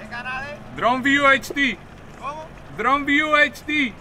¿Qué canal es? Drone View HD. Drone View HD.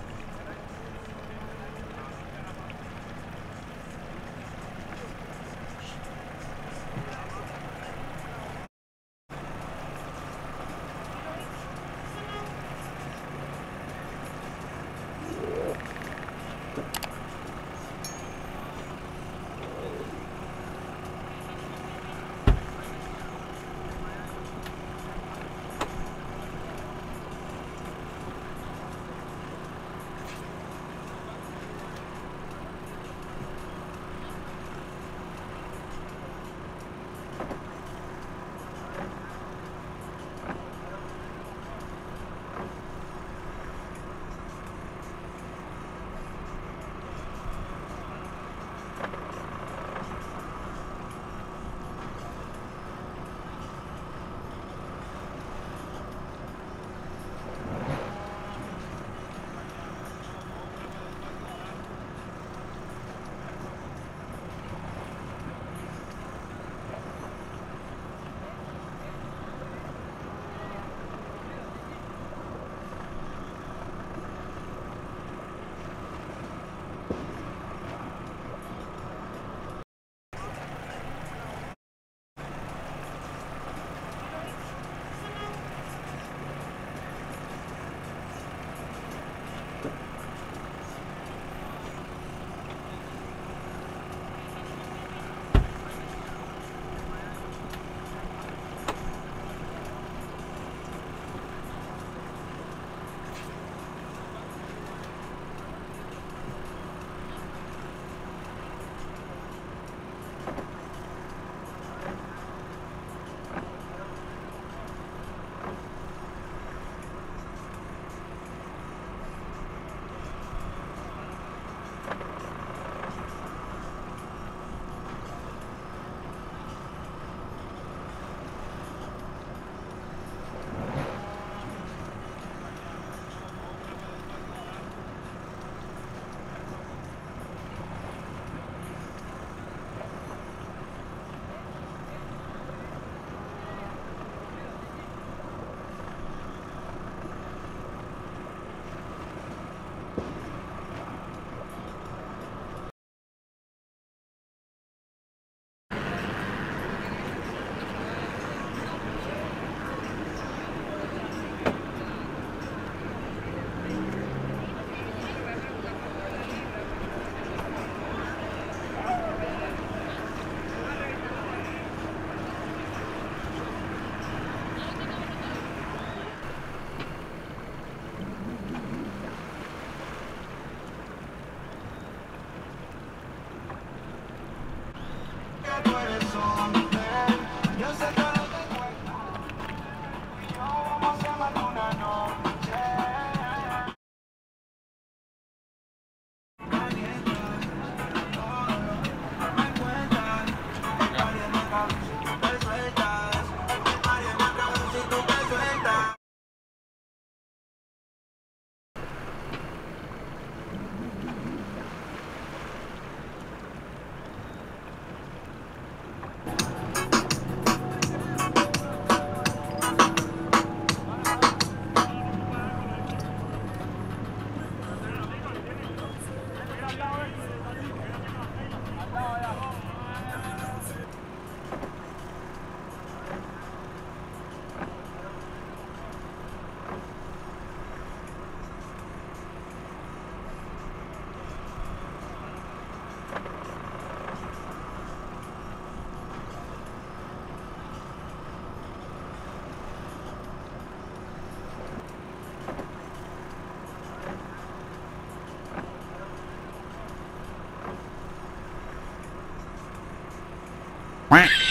Quack.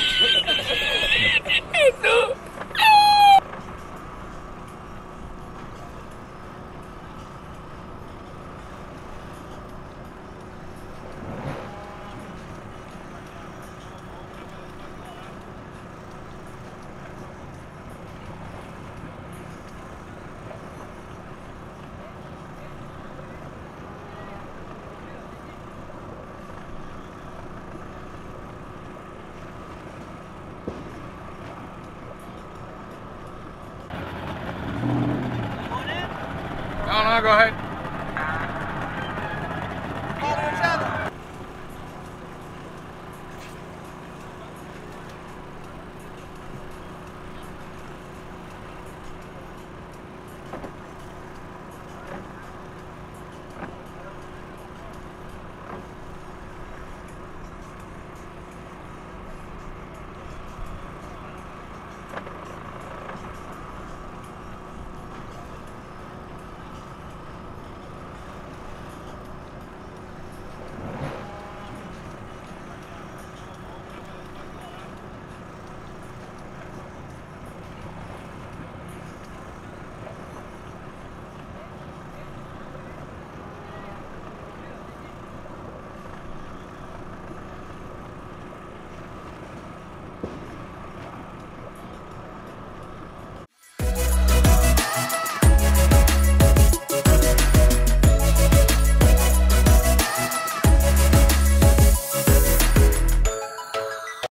Go ahead.